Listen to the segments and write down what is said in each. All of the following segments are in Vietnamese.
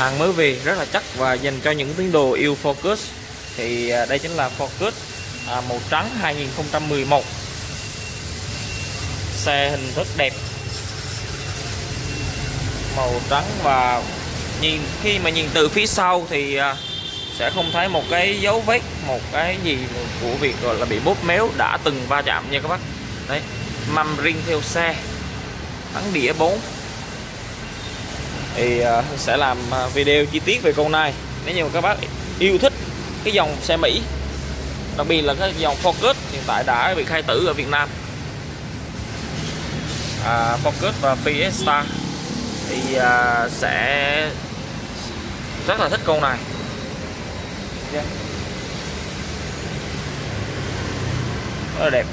hàng mới về rất là chắc và dành cho những tín đồ yêu Focus. Thì à, đây chính là Focus à, màu trắng 2011 xe hình thức đẹp. Màu trắng và nhìn khi mà nhìn từ phía sau thì à, sẽ không thấy một cái dấu vết một cái gì của việc gọi là bị bóp méo đã từng va chạm nha các bác. Đấy mâm ring theo xe. Thắng đĩa 4 thì ờ, sẽ làm ờ, video chi tiết về con này. Nếu như mà các bác yêu thích cái dòng xe Mỹ đặc biệt là cái dòng Focus hiện tại đã bị khai tử ở Việt Nam. À, Focus và Fiesta thì à, sẽ rất là thích con này. Yeah. rất là đẹp.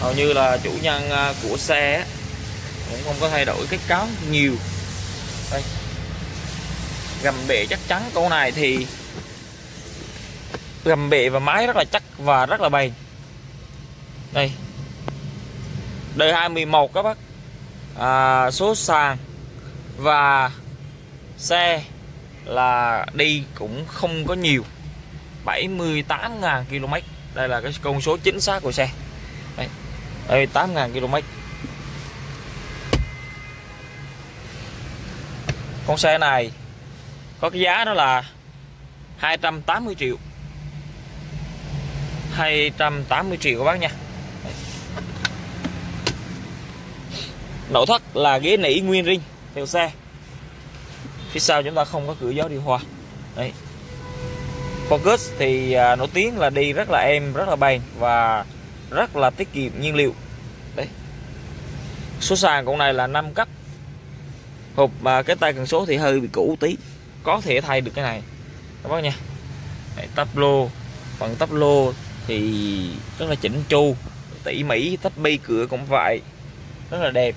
Hầu như là chủ nhân à, của xe cũng không có thay đổi kết cấu nhiều. Đây. Gầm bệ chắc chắn con này thì gầm bệ và máy rất là chắc và rất là bền. Đây. Đời 21 các bác. À, số sàn và xe là đi cũng không có nhiều. 78.000 km đây là cái con số chính xác của xe. Đây, đây 8.000 km. Con xe này có cái giá đó là 280 triệu. 280 triệu các bác nha. Nội thất là ghế nỉ nguyên ring theo xe. Phía sau chúng ta không có cửa gió điều hòa. Đấy. Focus thì à, nổi tiếng là đi rất là êm rất là bền và rất là tiết kiệm nhiên liệu. Đấy. Số sàn con này là 5 cấp. Hộp mà cái tay cần số thì hơi bị cũ tí. Có thể thay được cái này. Các bác nha. Tắp lô. Phần tắp lô thì rất là chỉnh chu. Tỉ mỉ tắp bi cửa cũng vậy. Rất là đẹp.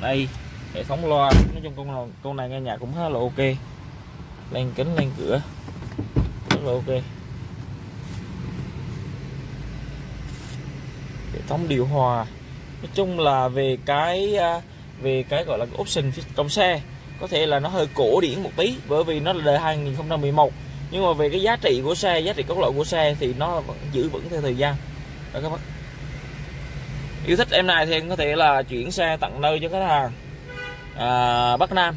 Đây hệ thống loa. Nói chung con này, con này nghe nhạc cũng khá là ok. Lên kính lên cửa. Rất là ok. Thống điều hòa. Nói chung là về cái à, về cái gọi là option trong xe có thể là nó hơi cổ điển một tí bởi vì nó là đời 2011 nhưng mà về cái giá trị của xe giá trị cốt lõi của xe thì nó vẫn giữ vững theo thời gian. Đó các bác. Yêu thích em này thì em có thể là chuyển xe tặng nơi cho khách hàng. À, Bắc Nam.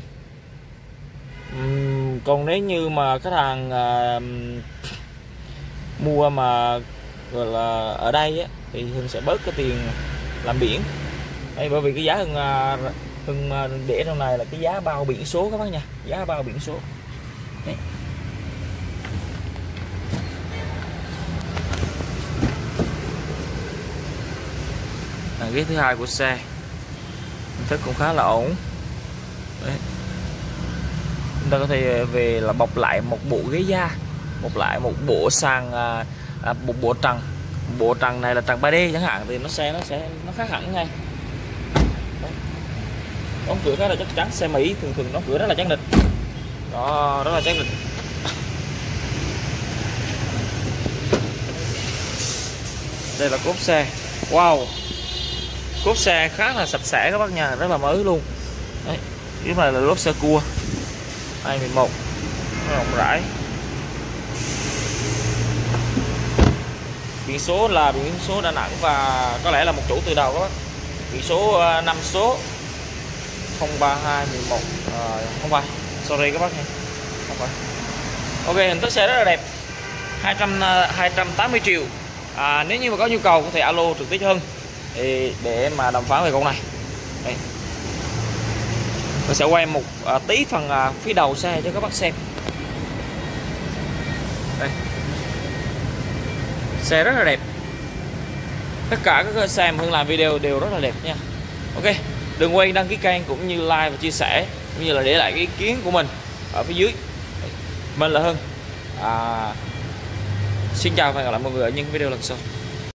Uhm, còn nếu như mà khách hàng à, mua mà rồi là ở đây á, thì Hưng sẽ bớt cái tiền làm biển. Đây bởi vì cái giá Hưng à, Hưng à, để trong này là cái giá bao biển số các bác nha. Giá bao biển số. Đấy. à, ghế thứ hai của xe. Thức cũng khá là ổn. Đấy. chúng ta có thể về là bọc lại một bộ ghế da bọc lại một bộ sàn à, à, một bộ trần. Bộ trần này là trần 3D chẳng hạn thì nó xe nó sẽ nó khác hẳn ngay. Đóng cửa khá là chắc chắn xe Mỹ thường thường đóng cửa rất là chắc lịch đó rất là chắc lịch đây là cốp xe. Wow. Cốp xe khá là sạch sẽ các bác nha rất là mới luôn. Đấy cái này là lốp xe cua. 21 rộng rãi. Biển số là biển số Đà Nẵng và có lẽ là một chủ từ đầu các bác biển số ờ, 5 số 03211 à, ờ, không phải. Sorry các bác nha. Không phải. Ok hình thức xe rất là đẹp. 200 280 ờ, triệu. À, nếu như mà có nhu cầu có thể alo trực tiếp hơn thì để mà đàm phán về con này. Đây. tôi sẽ quay một à, tí phần à, phía đầu xe cho các bác xem. Xe rất là đẹp. Tất cả các xe mà Hưng làm video đều rất là đẹp nha. Ok đừng quên đăng ký kênh cũng như like và chia sẻ cũng như là để lại cái ý kiến của mình ở phía dưới. Mình là Hưng. À, xin chào và hẹn gặp lại mọi người ở những video lần sau.